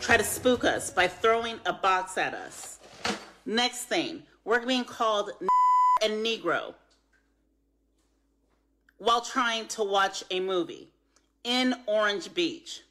try to spook us by throwing a box at us. Next thing, we're being called and Negro while trying to watch a movie in Orange Beach.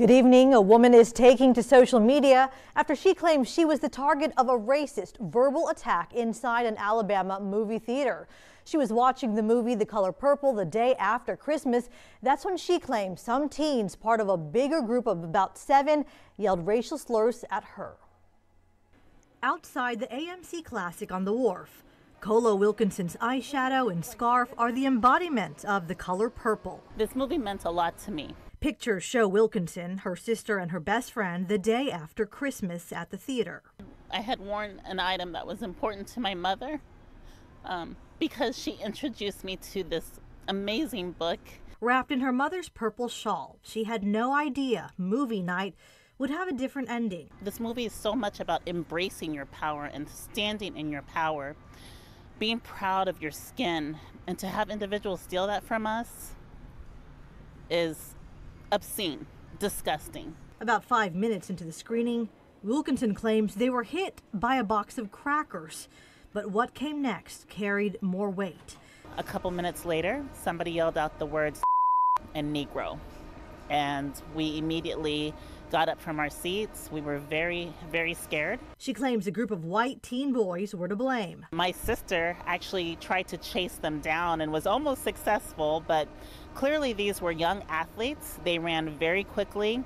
Good evening. A woman is taking to social media after she claims she was the target of a racist verbal attack inside an Alabama movie theater. She was watching the movie The Color Purple the day after Christmas. That's when she claimed some teens, part of a bigger group of about seven, yelled racial slurs at her. Outside the AMC Classic on the wharf, Kolo Wilkinson's eyeshadow and scarf are the embodiment of the color purple. This movie meant a lot to me. Pictures show Wilkinson, her sister, and her best friend the day after Christmas at the theater. I had worn an item that was important to my mother um, because she introduced me to this amazing book. Wrapped in her mother's purple shawl, she had no idea movie night would have a different ending. This movie is so much about embracing your power and standing in your power being proud of your skin and to have individuals steal that from us is obscene, disgusting. About five minutes into the screening, Wilkinson claims they were hit by a box of crackers. But what came next carried more weight. A couple minutes later, somebody yelled out the words and Negro. And we immediately got up from our seats. We were very, very scared. She claims a group of white teen boys were to blame. My sister actually tried to chase them down and was almost successful, but clearly these were young athletes. They ran very quickly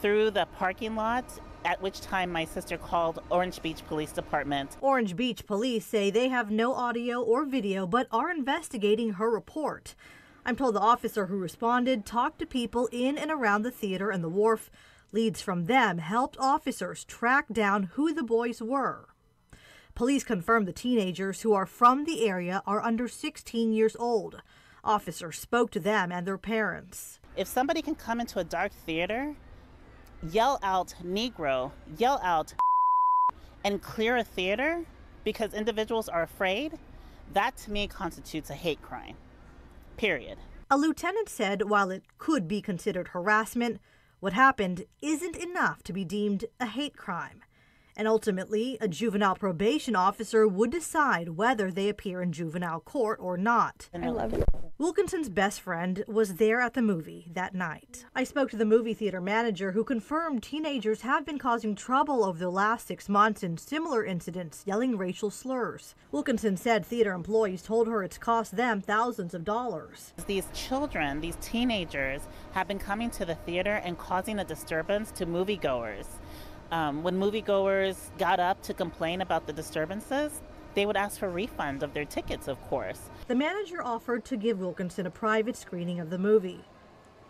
through the parking lot at which time my sister called Orange Beach Police Department. Orange Beach police say they have no audio or video but are investigating her report. I'm told the officer who responded talked to people in and around the theater and the wharf Leads from them helped officers track down who the boys were. Police confirmed the teenagers who are from the area are under 16 years old. Officers spoke to them and their parents. If somebody can come into a dark theater, yell out Negro, yell out and clear a theater because individuals are afraid, that to me constitutes a hate crime. Period. A lieutenant said while it could be considered harassment, what happened isn't enough to be deemed a hate crime and ultimately a juvenile probation officer would decide whether they appear in juvenile court or not. I love you. Wilkinson's best friend was there at the movie that night. I spoke to the movie theater manager who confirmed teenagers have been causing trouble over the last six months in similar incidents, yelling racial slurs. Wilkinson said theater employees told her it's cost them thousands of dollars. These children, these teenagers, have been coming to the theater and causing a disturbance to moviegoers. Um, when moviegoers got up to complain about the disturbances, they would ask for refund of their tickets, of course. The manager offered to give Wilkinson a private screening of the movie.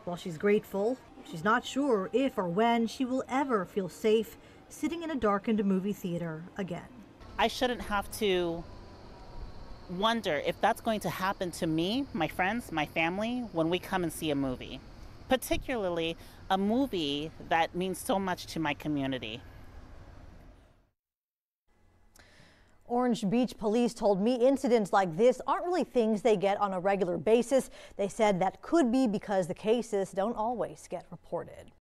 While she's grateful, she's not sure if or when she will ever feel safe sitting in a darkened movie theater again. I shouldn't have to wonder if that's going to happen to me, my friends, my family, when we come and see a movie particularly a movie that means so much to my community. Orange Beach police told me incidents like this aren't really things they get on a regular basis. They said that could be because the cases don't always get reported.